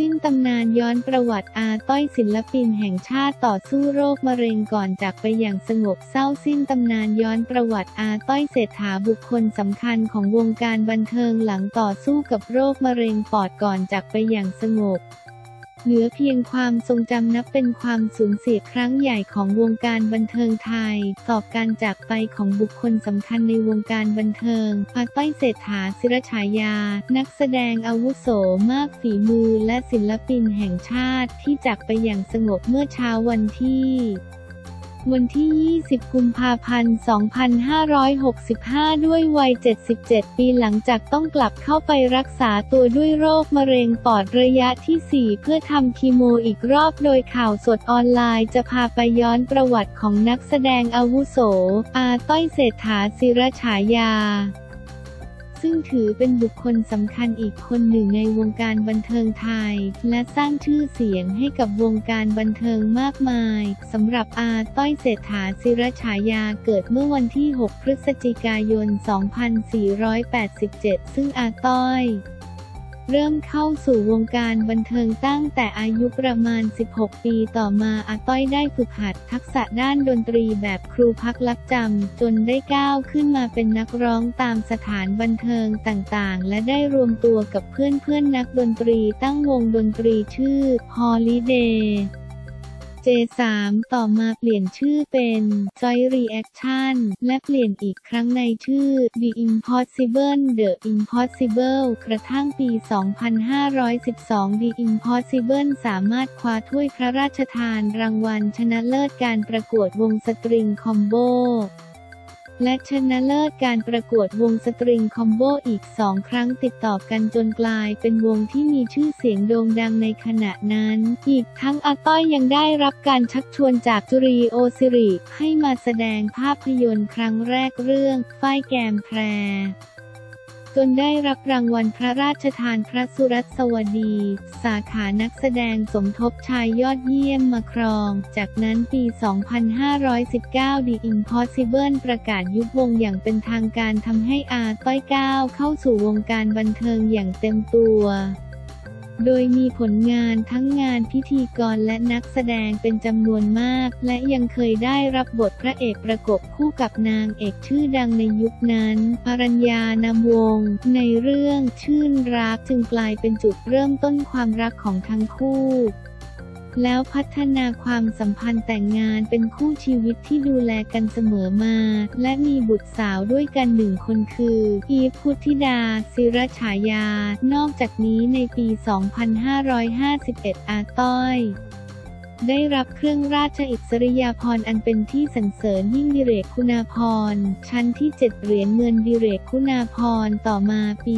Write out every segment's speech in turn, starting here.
สิ้นตำนานย้อนประวัติอาต้อยศิลปินแห่งชาติต่อสู้โรคมะเร็งก่อนจากไปอย่างสงบเศร้าสิ้นตำนานย้อนประวัติอาต้อยเศรษฐาบุคคลสำคัญของวงการบันเทิงหลังต่อสู้กับโรคมะเร็งปอดก่อนจากไปอย่างสงบ เหลือเพียงความทรงจำนับเป็นความสูญเสียครั้งใหญ่ของวงการบันเทิงไทยต่อการจากไปของบุคคลสำคัญในวงการบันเทิงอาต้อยเศรษฐาศิรฉายา นักแสดงอาวุโสมากฝีมือและศิลปินแห่งชาติที่จากไปอย่างสงบเมื่อเช้าวันที่ วันที่ 20 กุมภาพันธ์ 2565 ด้วยวัย 77 ปีหลังจากต้องกลับเข้าไปรักษาตัวด้วยโรคมะเร็งปอดระยะที่ 4 เพื่อทำคีโมอีกรอบโดยข่าวสดออนไลน์จะพาไปย้อนประวัติของนักแสดงอาวุโส อาต้อยเศรษฐาศิรฉายา ซึ่งถือเป็นบุคคลสำคัญอีกคนหนึ่งในวงการบันเทิงไทย และสร้างชื่อเสียงให้กับวงการบันเทิงมากมายสำหรับอาต้อยเศรษฐาศิรฉายาเกิดเมื่อวันที่ 6 พฤศจิกายน 2487 ซึ่งอาต้อย เริ่มเข้าสู่วงการบันเทิงตั้งแต่อายุประมาณ 16 ปีต่อมาอาต้อยได้ฝึกหัดทักษะด้านดนตรีแบบครูพักลักจำจนได้ก้าวขึ้นมาเป็นนักร้องตามสถานบันเทิงต่างๆ และได้รวมตัวกับเพื่อนๆนักดนตรีตั้งวงดนตรีชื่อ Holiday J3 ต่อมาเปลี่ยนชื่อเป็น Joy Reaction และเปลี่ยนอีกครั้งในชื่อ The Impossible The Impossible กระทั่งปี 2512 The Impossible สามารถคว้าถ้วยพระราชทานรางวัลชนะเลิศการประกวดวงสตริงคอมโบ และชนะเลิศการประกวดวงสตริงคอมโบอีกสองครั้งติดต่อกันจนกลายเป็นวงที่มีชื่อเสียงโด่งดังในขณะนั้น อีกทั้งอาต้อยยังได้รับการชักชวนจากจุรีโอซิริให้มาแสดงภาพยนตร์ครั้งแรกเรื่อง ฝ้ายแกมแพร จนได้รับรางวัลพระราชทานพระสุรัสวดี สาขานักแสดงสมทบชายยอดเยี่ยมมาครอง จากนั้นปี 2519 The Impossible ประกาศยุบวงอย่างเป็นทางการทำให้อาต้อยก้าวเข้าสู่วงการบันเทิงอย่างเต็มตัว โดยมีผลงานทั้งงานพิธีกรและนักแสดงเป็นจำนวนมาก และยังเคยได้รับบทพระเอกประกบคู่กับนางเอกชื่อดังในยุคนั้นอรัญญานามวง ในเรื่องชื่นรักจึงกลายเป็นจุดเริ่มต้นความรักของทั้งคู่ แล้วพัฒนาความสัมพันธ์แต่งงานเป็นคู่ชีวิตที่ดูแลกันเสมอมา และมีบุตรสาวด้วยกันหนึ่งคนคือ อีฟพุทธิดา ศิรฉายา นอกจากนี้ในปี 2551 อาต้อย ได้รับเครื่องราชอิสริยาภรณ์อันเป็นที่สรรเสริญยิ่งดิเรกคุณาภรณ์ ชั้นที่ 7 เหรียญเงินดิเรกคุณาภรณ์ ต่อมาปี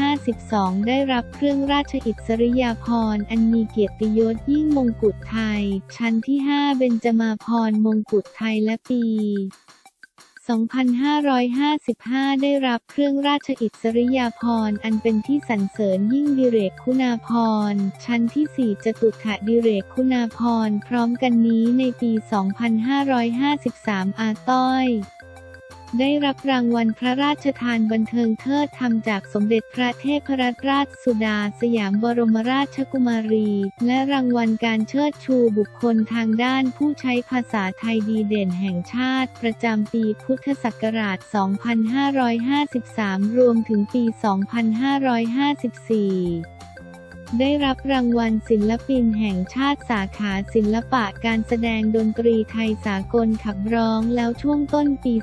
2552 ได้รับเครื่องราชอิสริยาภรณ์อันมีเกียรติยศยิ่งมงกุฎไทย ชั้นที่ 5 เบญจมาภรณ์มงกุฎไทยและปี 2555 ได้รับเครื่องราชอิสริยาภรณ์อันเป็นที่สรรเสริญยิ่งดิเรกคุณาภรณ์ ชั้นที่ 4จตุถะดิเรกคุณาภรณ์ พร้อมกันนี้ในปี 2553 อาต้อย ได้รับรางวัลพระราชทานบันเทิงเทิดธรรมจากสมเด็จพระเทพรัตนราชสุดาสยามบรมราชกุมารี และรางวัลการเชิดชูบุคคลทางด้านผู้ใช้ภาษาไทยดีเด่นแห่งชาติ ประจำปีพุทธศักราช 2553 รวมถึงปี 2554 ได้รับรางวัลศิลปินแห่งชาติสาขาศิลปะการแสดงดนตรีไทยสากลขับร้องแล้วช่วงต้นปี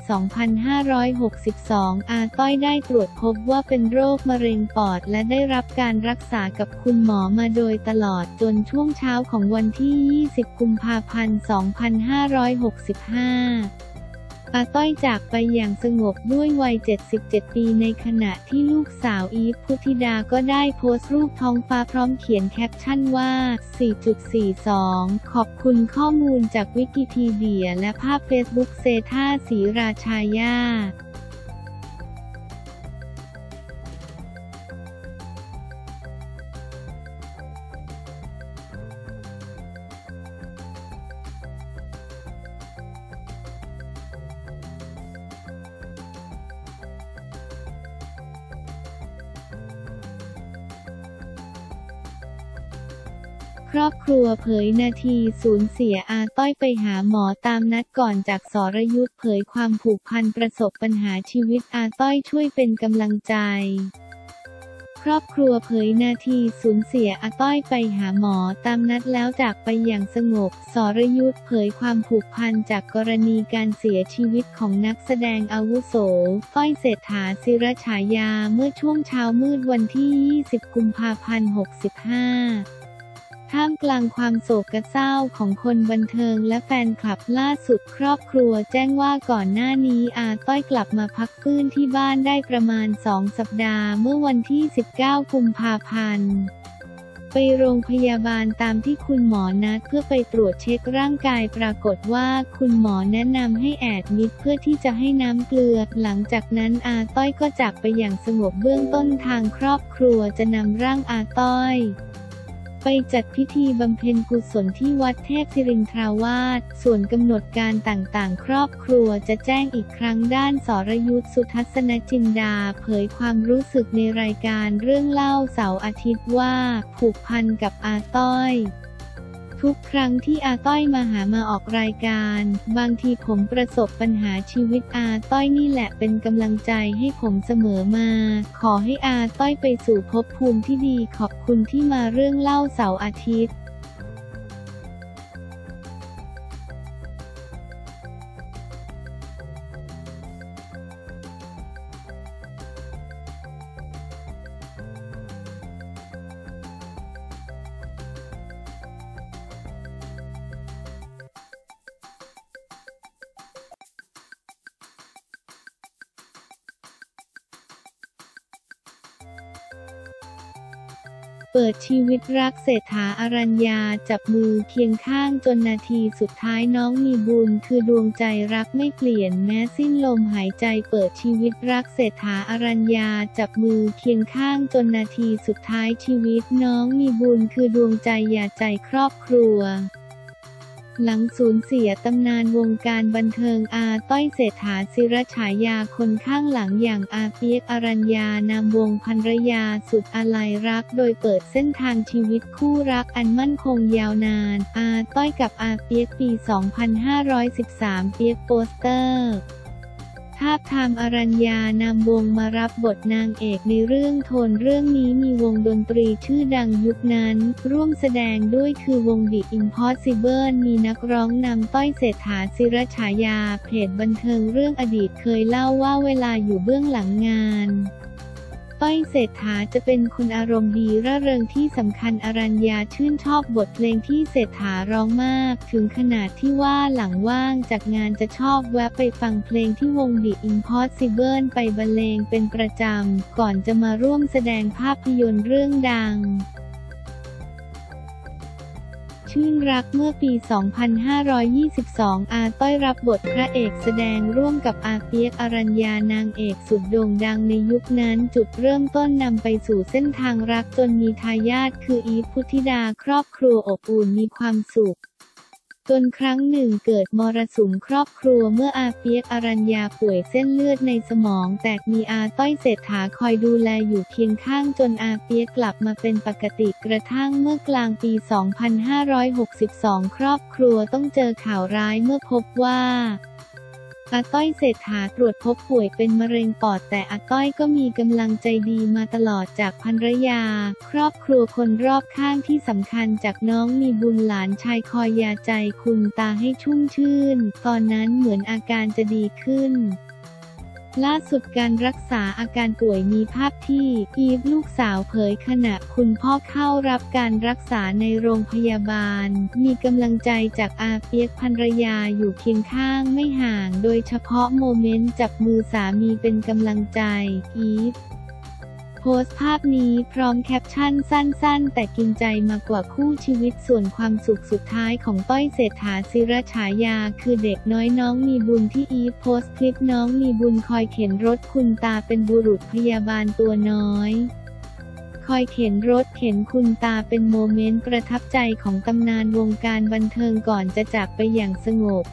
2562 อาต้อยได้ตรวจพบว่าเป็นโรคมะเร็งปอด และได้รับการรักษากับคุณหมอมาโดยตลอดจนช่วงเช้าของวันที่ 20 กุมภาพันธ์ 2565 อาต้อยจากไปอย่างสงบด้วยวัย 77 ปีในขณะที่ลูกสาวอีฟพุทธิดาก็ได้โพสต์รูปท้องฟ้าพร้อมเขียนแคปชั่นว่า 4.42 ขอบคุณข้อมูลจากวิกิพีเดียและภาพเฟซบุ๊กเซธาสีราชายา ครอบครัวเผยนาทีสูญเสียอาต้อยไปหาหมอตามนัดก่อนจากสรยุทธเผยความผูกพันประสบปัญหาชีวิตอาต้อยช่วยเป็นกำลังใจ ครอบครัวเผยนาทีสูญเสียอาต้อยไปหาหมอตามนัดแล้วจากไปอย่างสงบ สรยุทธเผยความผูกพันจากกรณีการเสียชีวิตของนักแสดงอาวุโสก้อยเศรษฐาศิรฉายาเมื่อช่วงเช้ามืดวันที่ 20 กุมภาพันธ์ 65 ท่ามกลางความโศกเศร้าของคนบันเทิงและแฟนคลับล่าสุดครอบครัวแจ้งว่าก่อนหน้านี้อาต้อยกลับมาพักฟื้นที่บ้านได้ประมาณสองสัปดาห์เมื่อวันที่ 19 กุมภาพันธ์ ไปโรงพยาบาลตามที่คุณหมอนัดเพื่อไปตรวจเช็คร่างกายปรากฏว่าคุณหมอแนะนำให้แอดมิดเพื่อที่จะให้น้ำเกลือ หลังจากนั้นอาต้อยก็จากไปอย่างสงบเบื้องต้นทางครอบครัวจะนำร่างอาต้อย ไปจัดพิธีบำเพ็ญกุศลที่วัดเทพศิรินทราวาส ส่วนกำหนดการต่างๆ ครอบครัวจะแจ้งอีกครั้งด้านสรยุทธสุทัศนจินดา เผยความรู้สึกในรายการเรื่องเล่าเสาร์อาทิตย์ว่า ผูกพันกับอาต้อย ทุกครั้งที่อาต้อยมาหามาออกรายการ บางทีผมประสบปัญหาชีวิตอาต้อยนี่แหละเป็นกำลังใจให้ผมเสมอมา ขอให้อาต้อยไปสู่ภพภูมิที่ดีขอบคุณที่มาเรื่องเล่าเสาร์อาทิตย์ เปิดชีวิตรักเศรษฐาอารัญญาจับมือเคียงข้างจนนาทีสุดท้ายน้องมีบุญคือดวงใจรักไม่เปลี่ยนแม้สิ้นลมหายใจเปิดชีวิตรักเศรษฐาอารัญญาจับมือเคียงข้างจนนาทีสุดท้ายชีวิตน้องมีบุญคือดวงใจอย่าใจครอบครัว หลังสูญเสียตำนานวงการบันเทิงอาต้อยเศรษฐาศิรฉายาคนข้างหลังอย่างอาเปียกอรัญญานามวงพันรยาสุดอาลัยรัก โดยเปิดเส้นทางชีวิตคู่รักอันมั่นคงยาวนาน อาต้อยกับอาเปียกปี 2513 เปียกโปสเตอร์ ทาบทามอรัญญานำวงมารับบทนางเอกในเรื่องโทนเรื่องนี้มีวงดนตรีชื่อดังยุคนั้น ร่วมแสดงด้วยคือวง The Impossible มีนักร้องนำต้อยเศรษฐาศิระฉายาเพจบันเทิงเรื่องอดีตเคยเล่าว่าเวลาอยู่เบื้องหลังงาน ต้อยเศรษฐาจะเป็นคนอารมณ์ดีร่าเริงที่สำคัญอรัญญาชื่นชอบบทเพลงที่เศรษฐาร้องมาก ถึงขนาดที่ว่าหลังว่างจากงานจะชอบแวะไปฟังเพลงที่วง The Impossible ไปบรรเลงเป็นประจำ ก่อนจะมาร่วมแสดงภาพยนตร์เรื่องดัง ชื่นรักเมื่อปี 2522 อาต้อยรับบทพระเอกแสดงร่วมกับอาเปียกอรัญญานางเอกสุดโด่งดังในยุคนั้นจุดเริ่มต้นนำไปสู่เส้นทางรักจนมีทายาทคืออีฟพุทธิดาครอบครัวอบอุ่นมีความสุข จนครั้งหนึ่งเกิดมรสุมครอบครัวเมื่ออาเปียกอรัญญาป่วยเส้นเลือดในสมอง แตกมีอาต้อยเศรษฐาคอยดูแลอยู่เคียงข้างจนอาเปียกกลับมาเป็นปกติกระทั่งเมื่อกลางปี 2562 ครอบครัวต้องเจอข่าวร้ายเมื่อพบว่า อาต้อยเศรษฐาตรวจพบป่วยเป็นมะเร็งปอดแต่อาต้อยก็มีกำลังใจดีมาตลอดจากภรรยา ครอบครัวคนรอบข้างที่สำคัญจากน้องมีบุญหลานชายคอยยาใจคุมตาให้ชุ่มชื่น ตอนนั้นเหมือนอาการจะดีขึ้น ล่าสุดการรักษาอาการป่วยมีภาพที่ อีฟลูกสาวเผยขณะคุณพ่อเข้ารับการรักษาในโรงพยาบาล มีกำลังใจจากอาเปียกภรรยาอยู่เคียงข้างไม่ห่าง โดยเฉพาะโมเมนต์จับมือสามีเป็นกำลังใจ อีฟ โพสต์ภาพนี้พร้อมแคปชั่นสั้นๆ แต่กินใจมากกว่าคู่ชีวิตส่วนความสุขสุดท้ายของต้อยเศรษฐาศิรฉายา คือเด็กน้อยน้องมีบุญที่อีฟโพสต์คลิปน้องมีบุญคอยเข็นรถคุณตาเป็นบุรุษพยาบาลตัวน้อยคอยเข็นรถเข็นคุณตาเป็นโมเมนต์ประทับใจของตำนานวงการบันเทิงก่อนจะจากไปอย่างสงบ